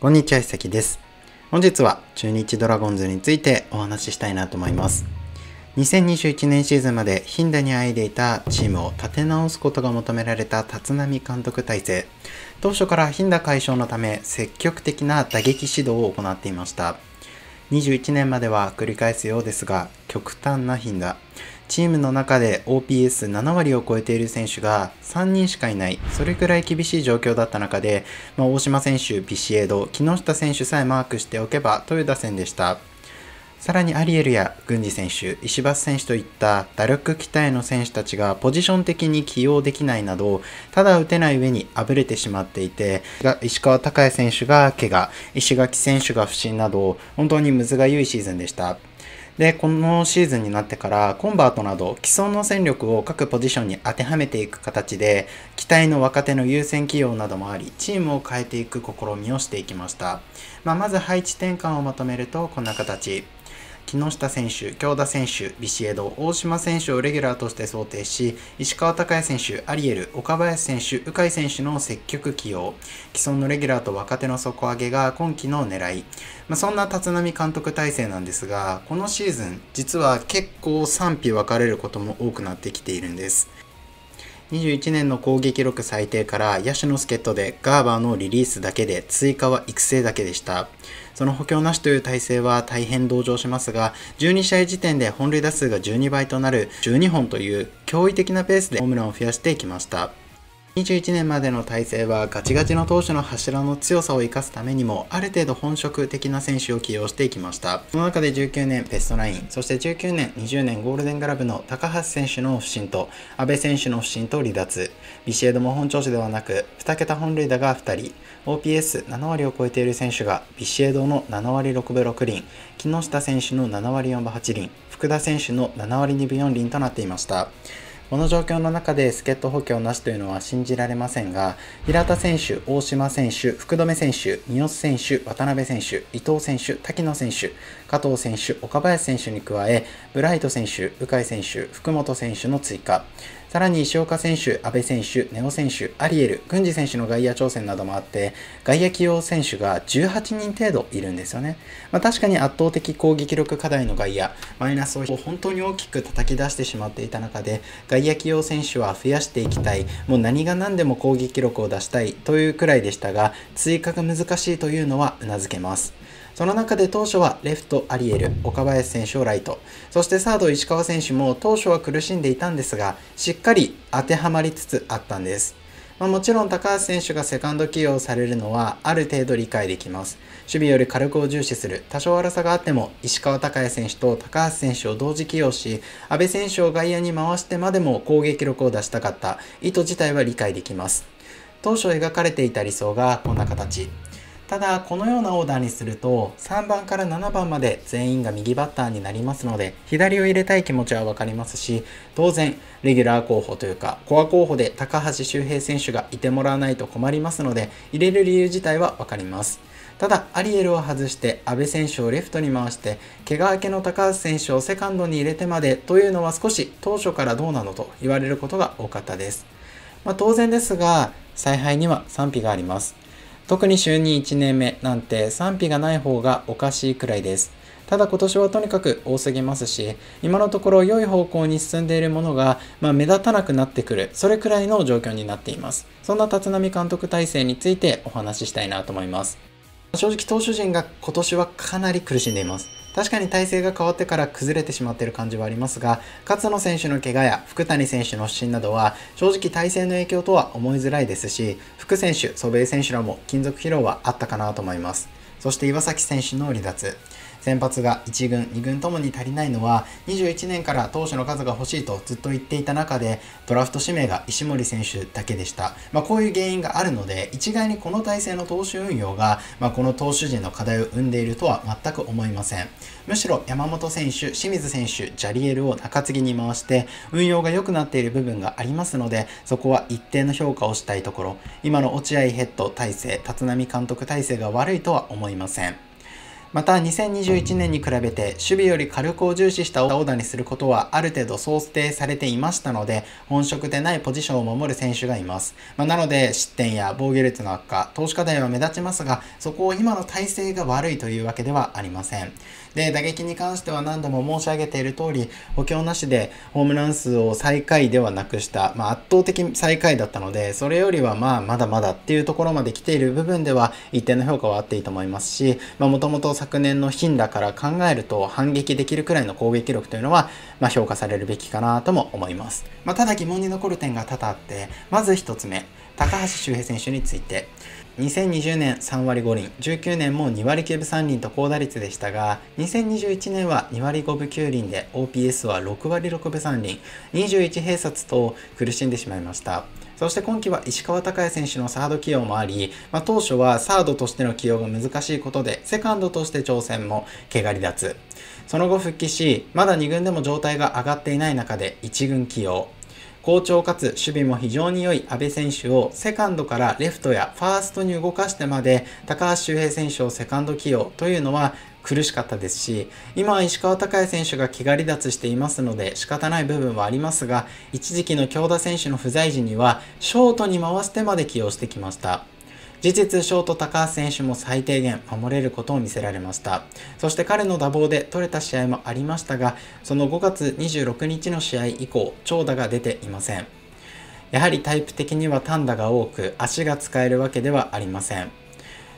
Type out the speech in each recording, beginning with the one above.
こんにちは、関です。本日は中日ドラゴンズについてお話ししたいなと思います。2021年シーズンまで頻打にあいでいたチームを立て直すことが求められた立浪監督体制。当初から頻打解消のため積極的な打撃指導を行っていました。21年までは繰り返すようですが、極端な頻打。チームの中で OPS7 割を超えている選手が3人しかいない、それくらい厳しい状況だった中で、まあ、大島選手、ビシエド、木下選手さえマークしておけばという打線でした。さらにアリエルや郡司選手、石橋選手といった打力期待の選手たちがポジション的に起用できないなど、ただ打てない上にあぶれてしまっていて、石川隆也選手が怪我、石垣選手が不振など、本当にむずがゆいシーズンでした。で、このシーズンになってからコンバートなど既存の戦力を各ポジションに当てはめていく形で期待の若手の優先起用などもありチームを変えていく試みをしていきました。まあ、まず配置転換をまとめるとこんな形。木下選手、京田選手、ビシエド、大島選手をレギュラーとして想定し、石川昂弥選手、アリエル、岡林選手、鵜飼選手の積極起用、既存のレギュラーと若手の底上げが今季の狙い。まあ、そんな立浪監督体制なんですが、このシーズン、実は結構賛否分かれることも多くなってきているんです。21年の攻撃力最低から野手の助っ人でガーバーのリリースだけで追加は育成だけでした。その補強なしという体制は大変同情しますが、12試合時点で本塁打数が12倍となる12本という驚異的なペースでホームランを増やしていきました。21年までの体制はガチガチの投手の柱の強さを生かすためにもある程度本職的な選手を起用していきました。その中で19年ベストナインそして19年20年ゴールデングラブの高橋選手の不振と阿部選手の不振と離脱。ビシエドも本調子ではなく2桁本塁打が2人。OPS7 割を超えている選手がビシエドの7割6分6厘。木下選手の7割4分8厘。福田選手の7割2分4厘となっていました。この状況の中で助っ人補強なしというのは信じられませんが、平田選手、大島選手、福留選手、三好選手、渡辺選手、伊藤選手、滝野選手、加藤選手、岡林選手に加え、ブライト選手、鵜飼選手、福本選手の追加、さらに石岡選手、阿部選手、根尾選手、アリエル、郡司選手の外野挑戦などもあって、外野起用選手が18人程度いるんですよね。まあ、確かに圧倒的攻撃力課題の外野、マイナスを本当に大きく叩き出してしまっていた中で、外野起用選手は増やしていきたい、もう何が何でも攻撃力を出したいというくらいでしたが、追加が難しいというのは頷けます。その中で当初はレフトアリエル、岡林選手をライト、そしてサード石川選手も当初は苦しんでいたんですが、しっかり当てはまりつつあったんです。まあ、もちろん高橋選手がセカンド起用されるのはある程度理解できます。守備より火力を重視する、多少荒さがあっても石川昂弥選手と高橋選手を同時起用し、阿部選手を外野に回してまでも攻撃力を出したかった意図自体は理解できます。当初描かれていた理想がこんな形。ただこのようなオーダーにすると3番から7番まで全員が右バッターになりますので左を入れたい気持ちは分かりますし当然レギュラー候補というかコア候補で高橋周平選手がいてもらわないと困りますので入れる理由自体は分かります。ただアリエルを外して阿部選手をレフトに回して怪我明けの高橋選手をセカンドに入れてまでというのは少し当初からどうなのと言われることが多かったです、まあ、当然ですが采配には賛否があります。特に就任1年目なんて賛否がない方がおかしいくらいです。ただ今年はとにかく多すぎますし、今のところ良い方向に進んでいるものが、まあ、目立たなくなってくる、それくらいの状況になっています。そんな立浪監督体制についてお話ししたいなと思います。正直投手陣が今年はかなり苦しんでいます。確かに体勢が変わってから崩れてしまっている感じはありますが、勝野選手の怪我や福谷選手の不振などは、正直体勢の影響とは思いづらいですし、福選手、祖父江選手らも金属疲労はあったかなと思います。そして岩崎選手の離脱。先発が1軍、2軍ともに足りないのは、21年から投手の数が欲しいとずっと言っていた中で、ドラフト指名が石森選手だけでした。まあ、こういう原因があるので、一概にこの体制の投手運用が、まあ、この投手陣の課題を生んでいるとは全く思いません。むしろ山本選手、清水選手、ジャリエルを中継ぎに回して、運用が良くなっている部分がありますので、そこは一定の評価をしたいところ、今の落合ヘッド体制、立浪監督体制が悪いとは思いません。また2021年に比べて守備より火力を重視したオーダーにすることはある程度想定されていましたので本職でないポジションを守る選手がいます、まあ、なので失点や防御率の悪化投資課題は目立ちますがそこを今の体制が悪いというわけではありません。で打撃に関しては何度も申し上げている通り補強なしでホームラン数を最下位ではなくした、まあ、圧倒的最下位だったのでそれよりはまあまだまだっていうところまで来ている部分では一定の評価はあっていいと思いますしもともと昨年の頻打から考えると反撃できるくらいの攻撃力というのは、まあ、評価されるべきかなとも思います、まあ、ただ疑問に残る点が多々あってまず1つ目高橋周平選手について。2020年3割5厘19年も2割9分3厘と高打率でしたが2021年は2割5分9厘で OPS は6割6分3厘21併殺と苦しんでしまいました。そして今季は石川昂弥選手のサード起用もあり、まあ、当初はサードとしての起用が難しいことでセカンドとして挑戦も怪我離脱その後復帰しまだ2軍でも状態が上がっていない中で1軍起用。好調かつ守備も非常に良い阿部選手をセカンドからレフトやファーストに動かしてまで高橋周平選手をセカンド起用というのは苦しかったですし今は石川昂弥選手が気が離脱していますので仕方ない部分はありますが一時期の京田選手の不在時にはショートに回してまで起用してきました。事実、ショート高橋選手も最低限守れることを見せられました。そして彼の打棒で取れた試合もありましたが、その5月26日の試合以降、長打が出ていません。やはりタイプ的には単打が多く、足が使えるわけではありません。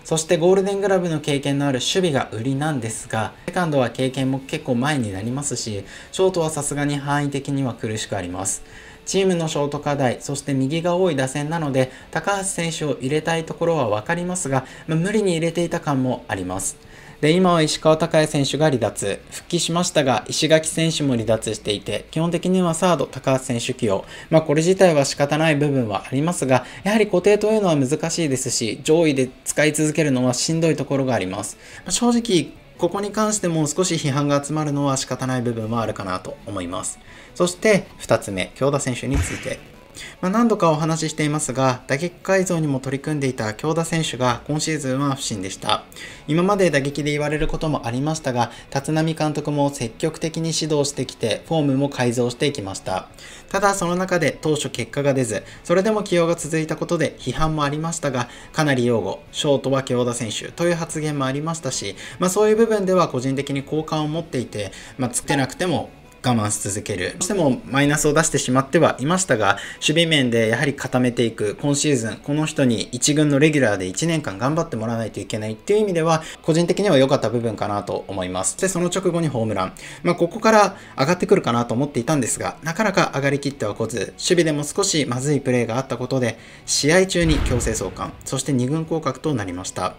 そしてゴールデングラブの経験のある守備が売りなんですが、セカンドは経験も結構前になりますし、ショートはさすがに範囲的には苦しくあります。チームのショート課題、そして右が多い打線なので、高橋選手を入れたいところは分かりますが、まあ、無理に入れていた感もあります。で、今は石川昂弥選手が離脱、復帰しましたが、石垣選手も離脱していて、基本的にはサード、高橋選手起用。まあ、これ自体は仕方ない部分はありますが、やはり固定というのは難しいですし、上位で使い続けるのはしんどいところがあります。まあ、正直、ここに関しても少し批判が集まるのは仕方ない部分はあるかなと思います。そして2つ目、京田選手について。まあ、何度かお話ししていますが、打撃改造にも取り組んでいた京田選手が今シーズンは不振でした。今まで打撃で言われることもありましたが、立浪監督も積極的に指導してきて、フォームも改造していきました。ただその中で当初結果が出ず、それでも起用が続いたことで批判もありましたが、かなり擁護、ショートは京田選手という発言もありましたし、まあそういう部分では個人的に好感を持っていて、まあつってなくても我慢し続ける。どうしてもマイナスを出してしまってはいましたが、守備面でやはり固めていく、今シーズン、この人に1軍のレギュラーで1年間頑張ってもらわないといけないっていう意味では、個人的には良かった部分かなと思います。で、その直後にホームラン。まあ、ここから上がってくるかなと思っていたんですが、なかなか上がりきってはこず、守備でも少しまずいプレーがあったことで、試合中に強制送還、そして2軍降格となりました。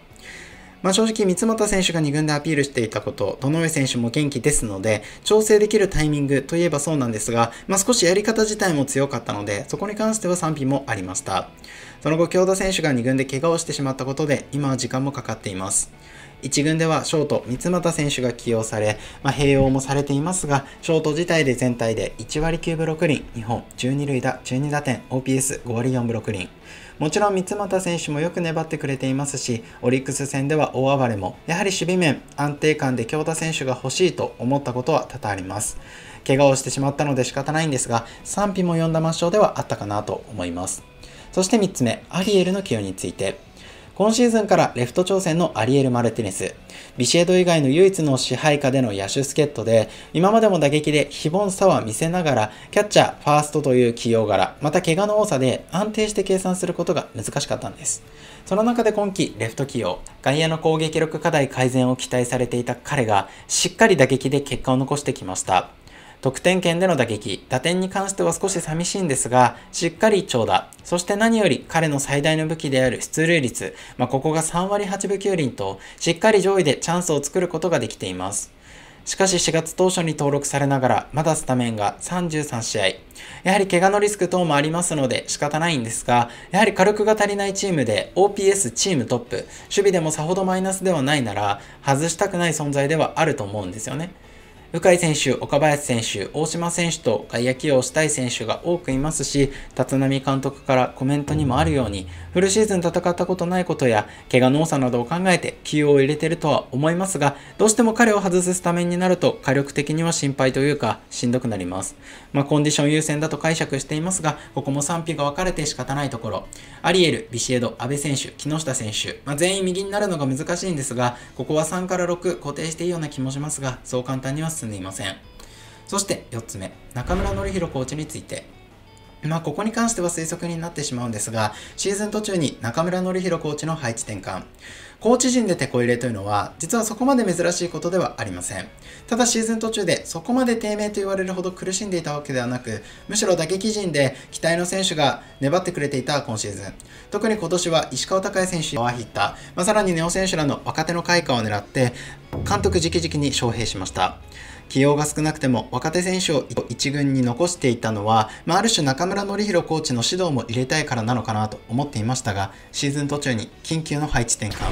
まあ、正直、三俣選手が2軍でアピールしていたこと、戸上選手も元気ですので、調整できるタイミングといえばそうなんですが、まあ、少しやり方自体も強かったので、そこに関しては賛否もありました。その後、京田選手が2軍で怪我をしてしまったことで、今は時間もかかっています。1軍ではショート、三俣選手が起用され、まあ、併用もされていますが、ショート自体で全体で1割9分6厘、日本12塁打、12打点、OPS5 割4分6厘。もちろん三俣選手もよく粘ってくれていますし、オリックス戦では大暴れも、やはり守備面、安定感で京田選手が欲しいと思ったことは多々あります。怪我をしてしまったので仕方ないんですが、賛否も呼んだ抹消ではあったかなと思います。そして3つ目、アリエルの起用について。今シーズンからレフト挑戦のアリエル・マルティネス。ビシエド以外の唯一の支配下での野手助っ人で、今までも打撃で非凡さは見せながら、キャッチャー、ファーストという起用柄、また怪我の多さで安定して計算することが難しかったんです。その中で今季、レフト起用、外野の攻撃力課題改善を期待されていた彼が、しっかり打撃で結果を残してきました。得点圏での打撃、打点に関しては少し寂しいんですが、しっかり長打、そして何より彼の最大の武器である出塁率、まあ、ここが3割8分9厘と、しっかり上位でチャンスを作ることができています。しかし4月当初に登録されながら、まだスタメンが33試合。やはり怪我のリスク等もありますので仕方ないんですが、やはり火力が足りないチームで OPS チームトップ、守備でもさほどマイナスではないなら、外したくない存在ではあると思うんですよね。鵜飼選手、岡林選手、大島選手と外野起用したい選手が多くいますし、立浪監督からコメントにもあるように、フルシーズン戦ったことないことや、怪我の多さなどを考えて起用を入れてるとは思いますが、どうしても彼を外すスタメンになると火力的には心配というか、しんどくなります。まあ、コンディション優先だと解釈していますが、ここも賛否が分かれて仕方ないところ、アリエル、ビシエド、阿部選手、木下選手、まあ、全員右になるのが難しいんですが、ここは3から6固定していいような気もしますが、そう簡単にはんでいません。そして4つ目、中村則弘コーチについて。まあ、ここに関しては推測になってしまうんですが、シーズン途中に中村則弘コーチの配置転換。コーチ陣でテこ入れというのは、実はそこまで珍しいことではありません。ただシーズン途中でそこまで低迷と言われるほど苦しんでいたわけではなく、むしろ打撃陣で期待の選手が粘ってくれていた今シーズン。特に今年は石川昂弥選手、はヒッター、まあ、さらにネオ選手らの若手の開花を狙って、監督直々に招聘しました。起用が少なくても若手選手を1軍に残していたのは、まあ、ある種中村典弘コーチの指導も入れたいからなのかなと思っていましたが、シーズン途中に緊急の配置転換。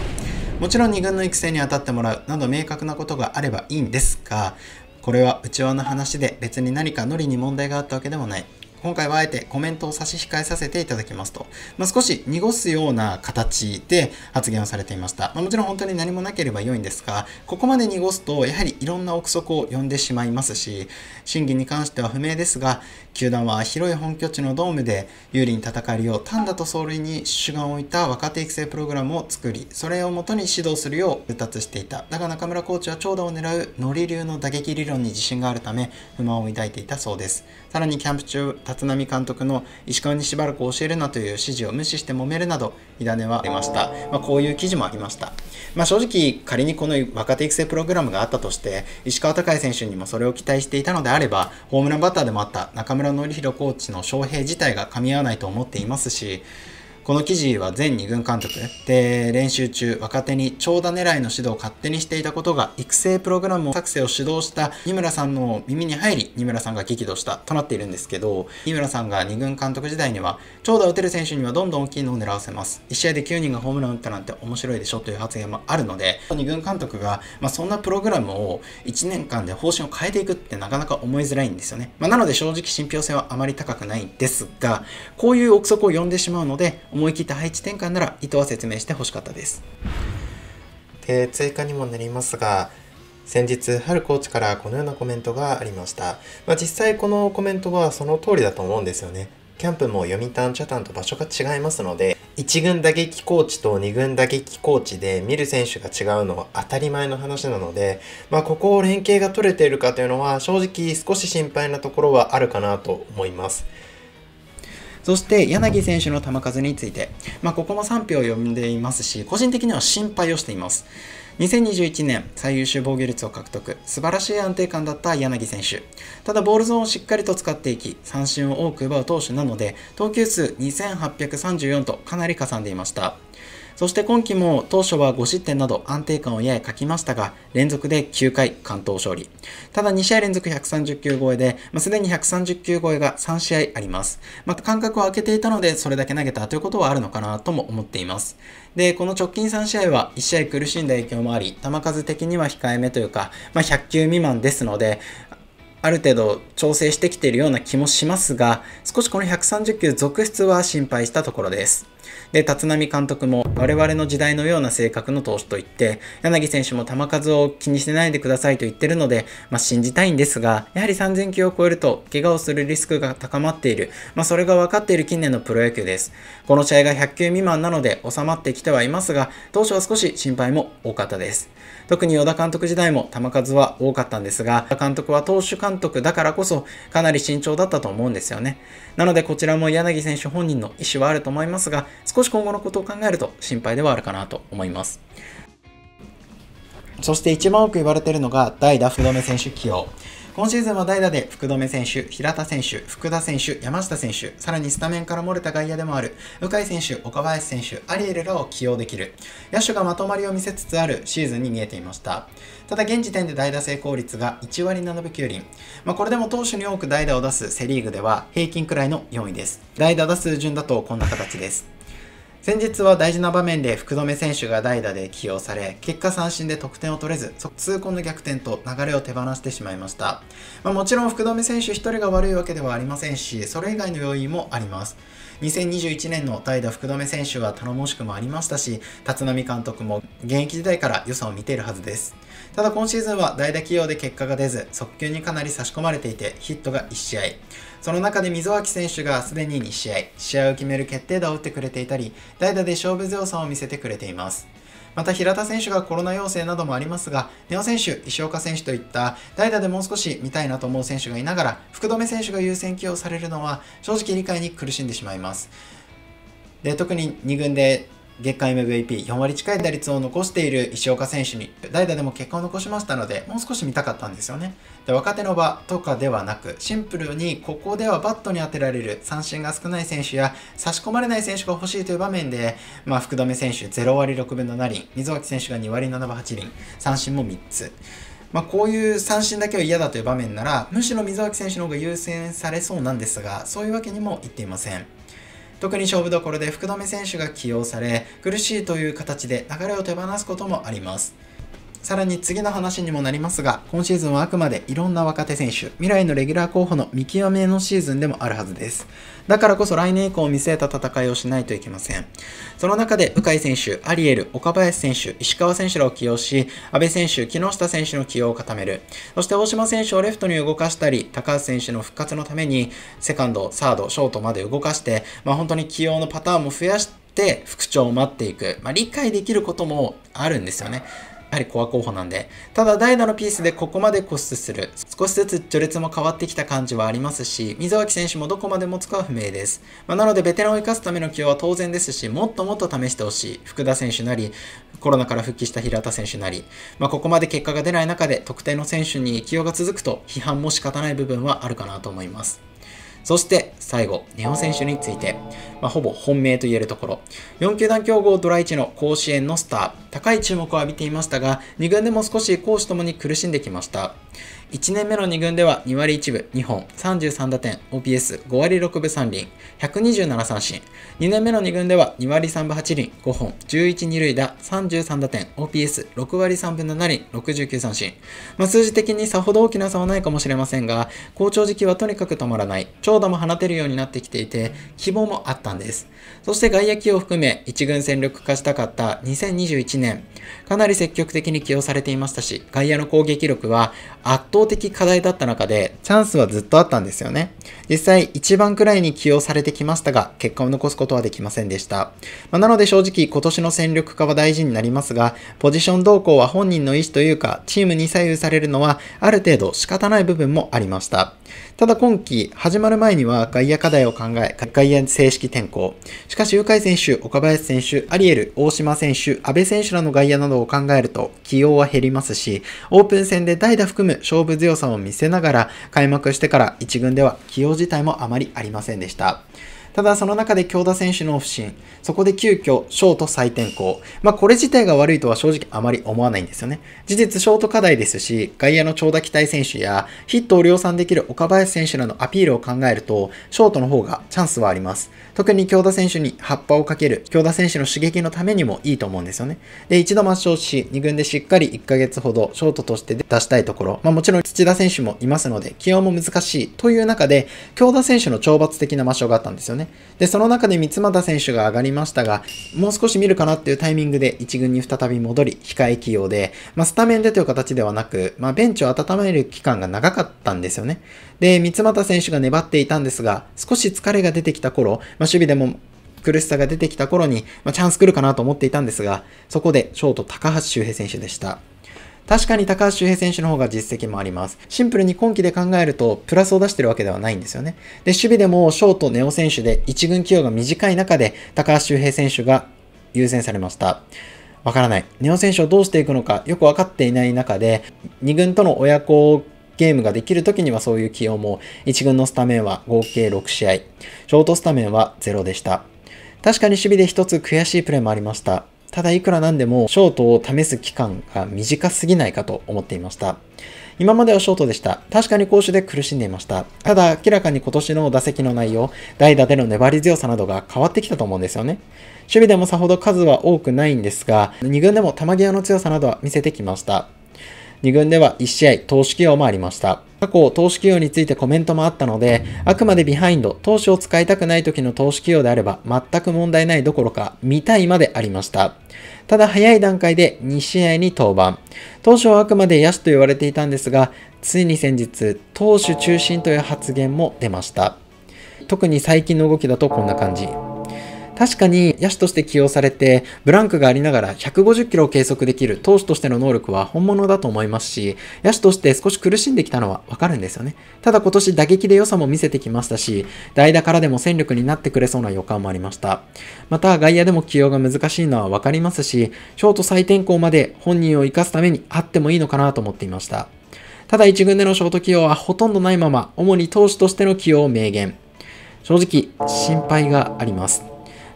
もちろん2軍の育成に当たってもらうなど明確なことがあればいいんですが、これは内輪の話で別に何かノリに問題があったわけでもない。今回はあえてコメントを差し控えさせていただきますと、まあ、少し濁すような形で発言をされていました。まあ、もちろん本当に何もなければ良いんですが、ここまで濁すとやはりいろんな憶測を呼んでしまいますし、審議に関しては不明ですが、球団は広い本拠地のドームで有利に戦えるよう単打と走塁に主眼を置いた若手育成プログラムを作り、それをもとに指導するよう通達していた。だが中村コーチは長打を狙うノリ流の打撃理論に自信があるため不満を抱いていたそうです。さらにキャンプ中、立浪監督の石川にしばらく教えるなという指示を無視して揉めるなど、火種はありました。まあ、こういう記事もありました。まあ、正直、仮にこの若手育成プログラムがあったとして、石川隆選手にもそれを期待していたのであれば、ホームランバッターでもあった中村紀弘コーチの招聘自体が噛み合わないと思っていますし、この記事は前2軍監督。で練習中若手に長打狙いの指導を勝手にしていたことが育成プログラム作成を主導した二村さんの耳に入り二村さんが激怒したとなっているんですけど二村さんが2軍監督時代には長打を打てる選手にはどんどん大きいのを狙わせます。1試合で9人がホームラン打ったなんて面白いでしょという発言もあるので2軍監督が、まあ、そんなプログラムを1年間で方針を変えていくってなかなか思いづらいんですよね、まあ、なので正直信憑性はあまり高くないんですがこういう憶測を呼んでしまうので面思い切った配置転換なら意図は説明してほしかったです。で追加にもなりますが先日、春コーチからこのようなコメントがありました。まあ、実際このコメントはその通りだと思うんですよね。キャンプも読谷茶炭と場所が違いますので、1軍打撃コーチと2軍打撃コーチで見る選手が違うのは当たり前の話なので、まあ、ここを連携が取れているかというのは正直少し心配なところはあるかなと思います。そして柳選手の球数について、まあ、ここも賛否を呼んでいますし、個人的には心配をしています。2021年最優秀防御率を獲得。素晴らしい安定感だった柳選手。ただボールゾーンをしっかりと使っていき三振を多く奪う投手なので投球数2834とかなりかさんでいました。そして今季も当初は5失点など安定感をやや欠きましたが、連続で9回関東勝利。ただ2試合連続130球超えで、まあ、すでに130球超えが3試合あります。また間隔を空けていたので、それだけ投げたということはあるのかなとも思っています。で、この直近3試合は1試合苦しんだ影響もあり、球数的には控えめというか、まあ、100球未満ですので、ある程度調整してきているような気もしますが、少しこの130球続出は心配したところです。で、立浪監督も我々の時代のような性格の投手と言って、柳選手も球数を気にしてないでくださいと言ってるので、まあ、信じたいんですが、やはり3000球を超えると怪我をするリスクが高まっている、まあ、それが分かっている近年のプロ野球です。この試合が100球未満なので収まってきてはいますが、当初は少し心配も多かったです。特に与田監督時代も球数は多かったんですが、監督は投手監督だからこそかなり慎重だったと思うんですよね。なのでこちらも柳選手本人の意思はあると思いますが、少少し今後のことを考えると心配ではあるかなと思います。そして一番多く言われているのが代打福留選手起用。今シーズンは代打で福留選手、平田選手、福田選手、山下選手、さらにスタメンから漏れた外野でもある向井選手、岡林選手、アリエルらを起用できる。野手がまとまりを見せつつあるシーズンに見えていました。ただ現時点で代打成功率が1割7分9厘。まあ、これでも投手に多く代打を出すセリーグでは平均くらいの4位です。代打打数順だとこんな形です。先日は大事な場面で福留選手が代打で起用され、結果三振で得点を取れず、痛恨の逆転と流れを手放してしまいました。まあ、もちろん福留選手1人が悪いわけではありませんし、それ以外の要因もあります。2021年の代打福留選手は頼もしくもありましたし、立浪監督も現役時代から良さを見ているはずです。ただ今シーズンは代打起用で結果が出ず、速球にかなり差し込まれていて、ヒットが1試合。その中で溝脇選手がすでに2試合、試合を決める決定打を打ってくれていたり、代打で勝負強さを見せてくれています。また平田選手がコロナ陽性などもありますが、根尾選手、石岡選手といった代打でもう少し見たいなと思う選手がいながら、福留選手が優先起用されるのは正直理解に苦しんでしまいます。で特に2軍で月間 MVP4 割近い打率を残している石岡選手に代打でも結果を残しましたのでもう少し見たかったんですよね。で若手の場とかではなくシンプルにここではバットに当てられる三振が少ない選手や差し込まれない選手が欲しいという場面で、まあ、福留選手0割6分7厘溝脇選手が2割7分8厘三振も3つ。まあ、こういう三振だけは嫌だという場面ならむしろ溝脇選手の方が優先されそうなんですがそういうわけにもいっていません。特に勝負どころで福留選手が起用され苦しいという形で流れを手放すこともあります。さらに次の話にもなりますが、今シーズンはあくまでいろんな若手選手、未来のレギュラー候補の見極めのシーズンでもあるはずです。だからこそ来年以降を見据えた戦いをしないといけません。その中で、鵜飼選手、アリエル、岡林選手、石川選手らを起用し、阿部選手、木下選手の起用を固める。そして大島選手をレフトに動かしたり、高橋選手の復活のために、セカンド、サード、ショートまで動かして、まあ、本当に起用のパターンも増やして、復調を待っていく。まあ、理解できることもあるんですよね。やはりコア候補なんで。ただ代打のピースでここまで固執する。少しずつ序列も変わってきた感じはありますし、溝脇選手もどこまで持つかは不明です。まあ、なのでベテランを生かすための起用は当然ですし、もっともっと試してほしい。福田選手なり、コロナから復帰した平田選手なり、まあ、ここまで結果が出ない中で特定の選手に起用が続くと批判も仕方ない部分はあるかなと思います。そして最後、根尾選手について、まあ、ほぼ本命と言えるところ、4球団競合ドラ1の甲子園のスター、高い注目を浴びていましたが、2軍でも少し攻守ともに苦しんできました。1年目の2軍では2割1分2本33打点 OPS5 割6分3厘127三振。2年目の2軍では2割3分8厘5本11二塁打33打点 OPS6 割3分7厘69三振、まあ、数字的にさほど大きな差はないかもしれませんが好調時期はとにかく止まらない。長打も放てるようになってきていて希望もあったんです。そして外野起用を含め1軍戦力化したかった2021年。かなり積極的に起用されていましたし外野の攻撃力は圧倒的課題だった中で、チャンスはずっとあったんですよね。実際、1番くらいに起用されてきましたが、結果を残すことはできませんでした。まあ、なので正直、今年の戦力化は大事になりますが、ポジション動向は本人の意思というか、チームに左右されるのは、ある程度仕方ない部分もありました。ただ今季、始まる前には外野課題を考え、外野正式転向。しかし、鵜飼選手、岡林選手、アリエル、大島選手、阿部選手らの外野などを考えると、起用は減りますし、オープン戦で代打含む勝負強さを見せながら、開幕してから1軍では起用自体もあまりありませんでした。ただその中で京田選手の不振、そこで急遽ショート再転向。まあこれ自体が悪いとは正直あまり思わないんですよね。事実ショート課題ですし、外野の長打期待選手やヒットを量産できる岡林選手らのアピールを考えると、ショートの方がチャンスはあります。特に京田選手に葉っぱをかける、京田選手の刺激のためにもいいと思うんですよね。で、一度抹消し、2軍でしっかり1ヶ月ほどショートとして出したいところ、まあもちろん土田選手もいますので、起用も難しいという中で、京田選手の懲罰的な抹消があったんですよね。ねで、その中で三俣選手が上がりましたが、もう少し見るかなっていうタイミングで1軍に再び戻り、控え起用で、まあ、スタメンでという形ではなく、まあ、ベンチを温める期間が長かったんですよね。で、三俣選手が粘っていたんですが、少し疲れが出てきた頃、まあ、守備でも苦しさが出てきた頃に、まあ、チャンス来るかなと思っていたんですが、そこでショート高橋周平選手でした。確かに高橋周平選手の方が実績もあります。シンプルに今季で考えると、プラスを出してるわけではないんですよね。で、守備でもショート、ネオ選手で1軍起用が短い中で、高橋周平選手が優先されました。わからない。ネオ選手をどうしていくのかよくわかっていない中で、2軍との親子ゲームができる時にはそういう起用も、1軍のスタメンは合計6試合、ショートスタメンは0でした。確かに守備で一つ悔しいプレーもありました。ただいくらなんでもショートを試す期間が短すぎないかと思っていました。今まではショートでした。確かに攻守で苦しんでいました。ただ、明らかに今年の打席の内容、代打での粘り強さなどが変わってきたと思うんですよね。守備でもさほど数は多くないんですが、2軍でも球際の強さなどは見せてきました。2軍では1試合投手起用もありました。過去、投手起用についてコメントもあったので、あくまでビハインド、投手を使いたくない時の投手起用であれば全く問題ないどころか、見たいまでありました。ただ早い段階で2試合に登板。当初はあくまで野手と言われていたんですが、ついに先日、投手中心という発言も出ました。特に最近の動きだとこんな感じ。確かに野手として起用されて、ブランクがありながら150キロを計測できる投手としての能力は本物だと思いますし、野手として少し苦しんできたのはわかるんですよね。ただ今年打撃で良さも見せてきましたし、代打からでも戦力になってくれそうな予感もありました。また外野でも起用が難しいのはわかりますし、ショート再転向まで本人を生かすためにあってもいいのかなと思っていました。ただ1軍でのショート起用はほとんどないまま、主に投手としての起用を明言。正直、心配があります。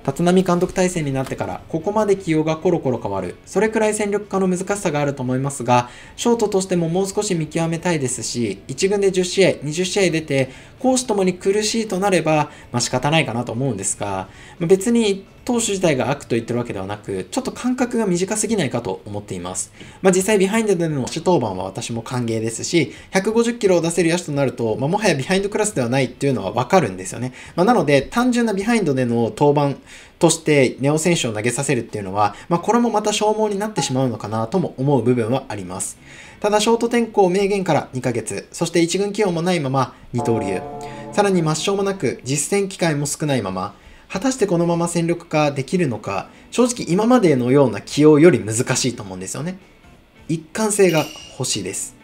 立浪監督体制になってからここまで起用がコロコロ変わる。それくらい戦力化の難しさがあると思いますがショートとしてももう少し見極めたいですし1軍で10試合20試合出て攻守ともに苦しいとなれば、まあ、仕方ないかなと思うんですがまあ別に投手自体が悪と言ってるわけではなく、ちょっと間隔が短すぎないかと思っています。まあ、実際ビハインドでの野手登板は私も歓迎ですし、150キロを出せる野手となると、まあ、もはやビハインドクラスではないっていうのはわかるんですよね。まあ、なので、単純なビハインドでの登板として根尾選手を投げさせるっていうのは、まあ、これもまた消耗になってしまうのかなとも思う部分はあります。ただ、ショート転向明言から2ヶ月、そして1軍起用もないまま二刀流、さらに抹消もなく実戦機会も少ないまま、果たしてこのまま戦力化できるのか、正直今までのような起用より難しいと思うんですよね。一貫性が欲しいです。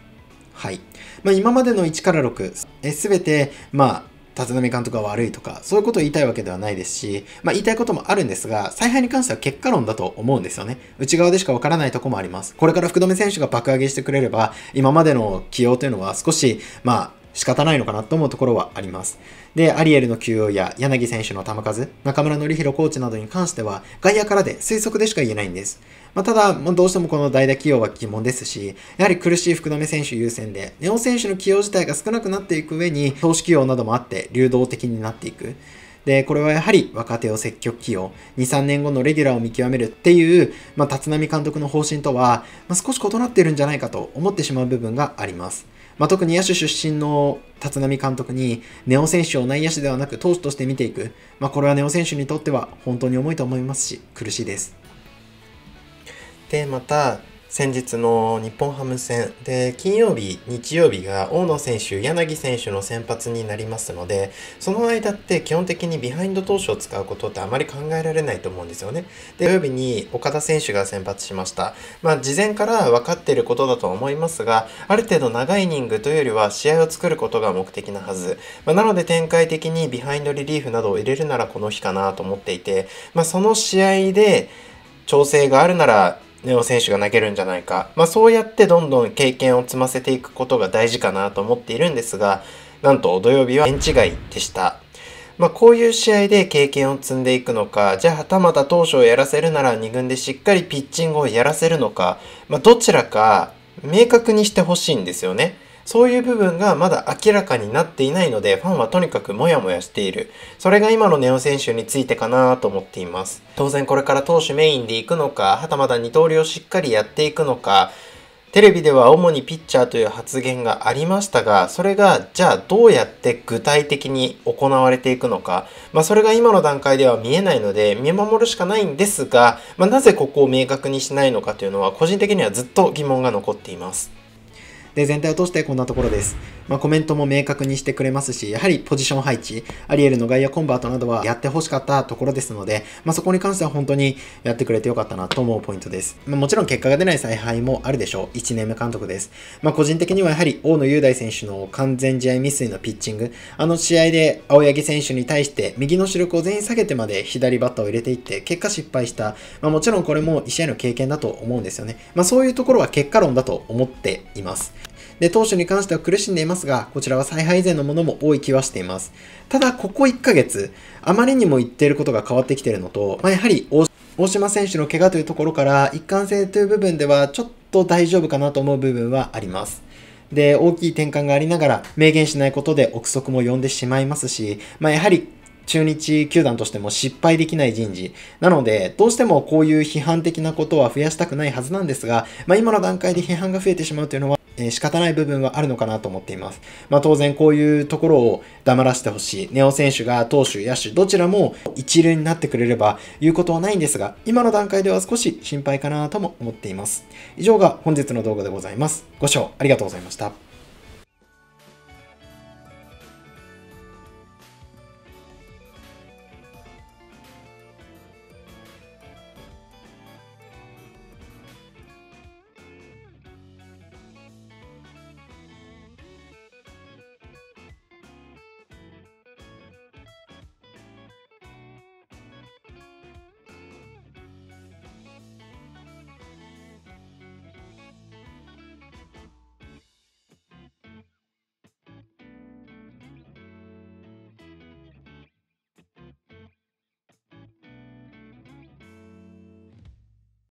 はい。まあ、今までの1から6、すべて、まあ、立浪監督が悪いとか、そういうことを言いたいわけではないですし、まあ言いたいこともあるんですが、采配に関しては結果論だと思うんですよね。内側でしかわからないとこもあります。これから福留選手が爆上げしてくれれば、今までの起用というのは少し、まあ、仕方ないのかなと思うところはあります。で、アリエルの休養や柳選手の球数、中村則弘コーチなどに関しては、外野からで推測でしか言えないんです。まあ、ただ、どうしてもこの代打起用は疑問ですし、やはり苦しい福留選手優先で、ネオ選手の起用自体が少なくなっていく上に、投資起用などもあって流動的になっていく。で、これはやはり若手を積極起用、2、3年後のレギュラーを見極めるっていう、まあ、立浪監督の方針とは、まあ、少し異なっているんじゃないかと思ってしまう部分があります。まあ、特に野手出身の立浪監督に、ネオ選手を内野手ではなく投手として見ていく。まあ、これはネオ選手にとっては本当に重いと思いますし、苦しいです。で、また、先日の日本ハム戦で金曜日、日曜日が大野選手、柳選手の先発になりますので、その間って基本的にビハインド投手を使うことってあまり考えられないと思うんですよね。で、土曜日に岡田選手が先発しました。まあ、事前から分かっていることだと思いますが、ある程度長いイニングというよりは試合を作ることが目的なはず。まあ、なので展開的にビハインドリリーフなどを入れるならこの日かなと思っていて、まあ、その試合で調整があるならネオ選手が投げるんじゃないか。まあそうやってどんどん経験を積ませていくことが大事かなと思っているんですが、なんと土曜日はベンチ外でした。まあこういう試合で経験を積んでいくのか、じゃあはたまた投手をやらせるなら2軍でしっかりピッチングをやらせるのか、まあどちらか明確にしてほしいんですよね。そういう部分がまだ明らかになっていないので、ファンはとにかくモヤモヤしている。それが今のネオ選手についてかなと思っています。当然これから投手メインで行くのか、はたまた二刀流をしっかりやっていくのか、テレビでは主にピッチャーという発言がありましたが、それがじゃあどうやって具体的に行われていくのか、まあそれが今の段階では見えないので見守るしかないんですが、まあなぜここを明確にしないのかというのは個人的にはずっと疑問が残っています。で、全体を通してこんなところです。まあ、コメントも明確にしてくれますし、やはりポジション配置、アリエルの外野コンバートなどはやってほしかったところですので、まあ、そこに関しては本当にやってくれてよかったなと思うポイントです。まあ、もちろん結果が出ない采配もあるでしょう。1年目監督です。まあ、個人的にはやはり大野雄大選手の完全試合未遂のピッチング、あの試合で青柳選手に対して右の主力を全員下げてまで左バッターを入れていって、結果失敗した。まあ、もちろんこれも1試合の経験だと思うんですよね。まあ、そういうところは結果論だと思っています。で、投手に関しては苦しんでいますが、こちらは采配以前のものも多い気はしています。ただ、ここ1ヶ月、あまりにも言っていることが変わってきているのと、まあ、やはり大島選手の怪我というところから、一貫性という部分ではちょっと大丈夫かなと思う部分はあります。で、大きい転換がありながら、明言しないことで憶測も呼んでしまいますし、まあ、やはり中日球団としても失敗できない人事。なので、どうしてもこういう批判的なことは増やしたくないはずなんですが、まあ、今の段階で批判が増えてしまうというのは、え、仕方ない部分はあるのかなと思っています。まあ、当然こういうところを黙らせてほしい。ネオ選手が投手、野手、どちらも一流になってくれれば言うことはないんですが、今の段階では少し心配かなとも思っています。以上が本日の動画でございます。ご視聴ありがとうございました。